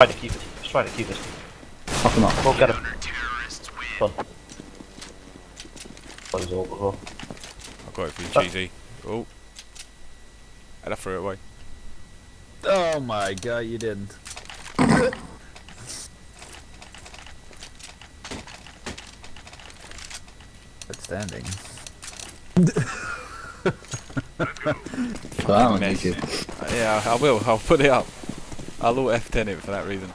Trying to keep it. Just trying to keep it. Fuck him up. Go get him. Done. Oh, he's over. Oh. I've got it for you, Oh. cheesy. Oh. And I threw it away. Oh my god, you didn't. Outstanding. Wow, Mess. you. Uh, yeah, I will. I'll put it up. I'll all F10 it for that reason.